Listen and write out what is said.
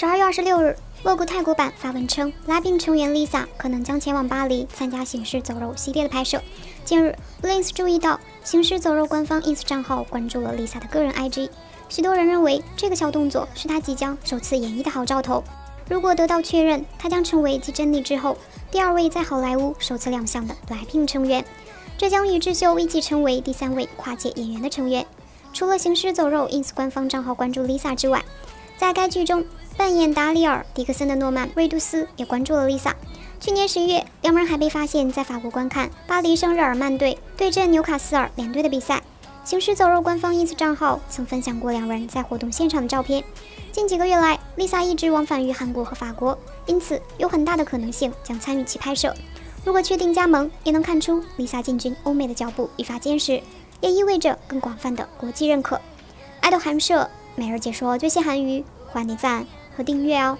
十二月二十六日，Vogue 泰国版发文称，BLACKPINK 成员 Lisa 可能将前往巴黎参加《行尸走肉》系列的拍摄。近日，Blinks 注意到《行尸走肉》官方 ins 账号关注了 Lisa 的个人 IG，许多人认为这个小动作是她即将首次演绎的好兆头。如果得到确认，她将成为继珍妮之后第二位在好莱坞首次亮相的 BLACKPINK 成员，这将与智秀一起成为第三位跨界演员的成员。除了《行尸走肉》ins 官方账号关注 Lisa 之外，在该剧中。扮演达里尔·迪克森的诺曼·瑞杜斯也关注了 Lisa。去年十一月，两人还被发现在法国观看巴黎圣日耳曼队对阵纽卡斯尔联队的比赛。行尸走肉官方 ins 账号曾分享过两人在活动现场的照片。近几个月来，Lisa 一直往返于韩国和法国，因此有很大的可能性将参与其拍摄。如果确定加盟，也能看出 Lisa 进军欧美的脚步愈发坚实，也意味着更广泛的国际认可。爱豆韩社每日解说最新韩语，欢迎点赞。和订阅哦。